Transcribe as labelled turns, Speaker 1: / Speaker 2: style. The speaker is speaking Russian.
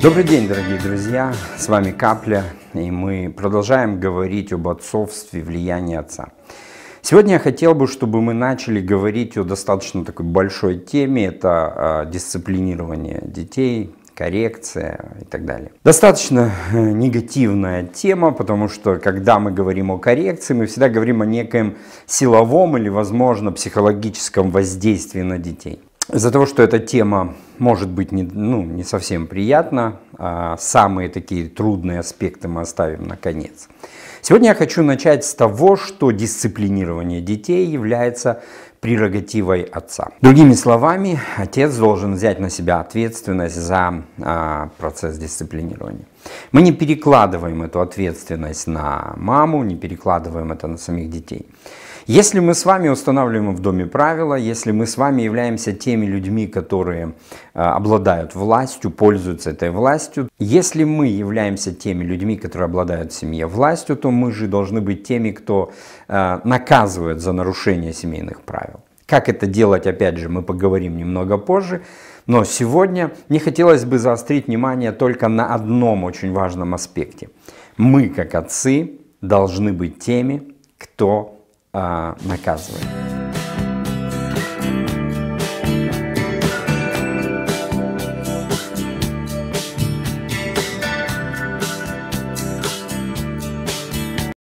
Speaker 1: Добрый день, дорогие друзья! С вами Капля, и мы продолжаем говорить об отцовстве, влиянии отца. Сегодня я хотел бы, чтобы мы начали говорить о достаточно такой большой теме, это э, дисциплинирование детей, коррекция и так далее. Достаточно э, негативная тема, потому что когда мы говорим о коррекции, мы всегда говорим о некоем силовом или, возможно, психологическом воздействии на детей. Из-за того, что эта тема может быть не, ну, не совсем приятна, а самые такие трудные аспекты мы оставим на конец. Сегодня я хочу начать с того, что дисциплинирование детей является прерогативой отца. Другими словами, отец должен взять на себя ответственность за а, процесс дисциплинирования. Мы не перекладываем эту ответственность на маму, не перекладываем это на самих детей. Если мы с вами устанавливаем в доме правила, если мы с вами являемся теми людьми, которые э, обладают властью, пользуются этой властью, если мы являемся теми людьми, которые обладают в семье властью, то мы же должны быть теми, кто э, наказывает за нарушение семейных правил. Как это делать, опять же, мы поговорим немного позже. Но сегодня мне хотелось бы заострить внимание только на одном очень важном аспекте. Мы, как отцы, должны быть теми, кто а, наказывает.